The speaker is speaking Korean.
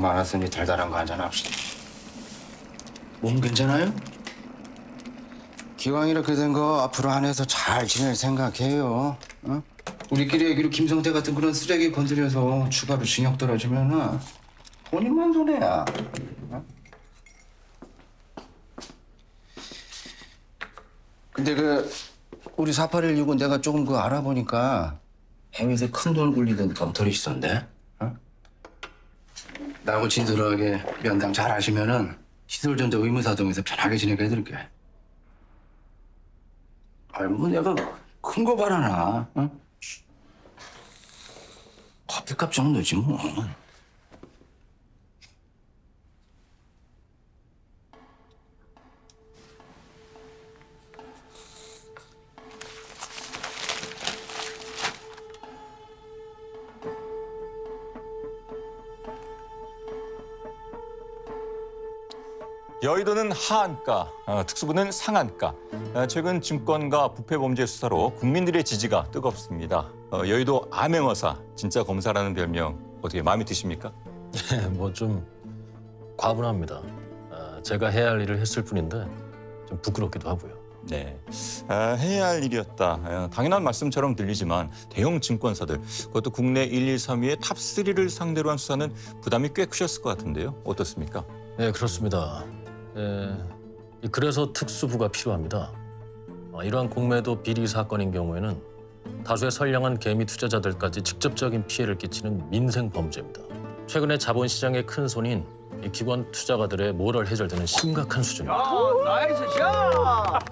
많았으니 달달한 거 한잔 합시다. 몸 괜찮아요? 기왕 이렇게 된 거 앞으로 안에서 잘 지낼 생각해요. 어? 우리끼리 얘기로 김성태 같은 그런 쓰레기 건드려서 추가로 징역 떨어지면은 본인만 손해야. 어? 근데 그 우리 4816은 내가 조금 그 알아보니까 해외에서 큰 돈 굴리던 덤터리 시던데. 어? 나하고 진솔하게 면담 잘 하시면은 시설전자 의무사동에서 편하게 지내게 해드릴게. 아이 뭐 내가 큰 거 바라나? 어? 커피값 정도지 뭐. 여의도는 하한가, 어, 특수부는 상한가. 어, 최근 증권과 부패 범죄 수사로 국민들의 지지가 뜨겁습니다. 어, 여의도 암행어사, 진짜 검사라는 별명 어떻게 마음에 드십니까? 뭐좀 과분합니다. 아, 제가 해야 할 일을 했을 뿐인데 좀 부끄럽기도 하고요. 네, 아, 해야 할 일이었다. 아, 당연한 말씀처럼 들리지만 대형 증권사들, 그것도 국내 1, 2, 3위의 top 3를 상대로 한 수사는 부담이 꽤 크셨을 것 같은데요. 어떻습니까? 네, 그렇습니다. 예, 이- 그래서 특수부가 필요합니다. 아, 이러한 공매도 비리 사건인 경우에는 다수의 선량한 개미 투자자들까지 직접적인 피해를 끼치는 민생 범죄입니다. 최근에 자본시장의 큰 손인 이 기관 투자가들의 모럴 해저드는 심각한 수준입니다. Nice shot!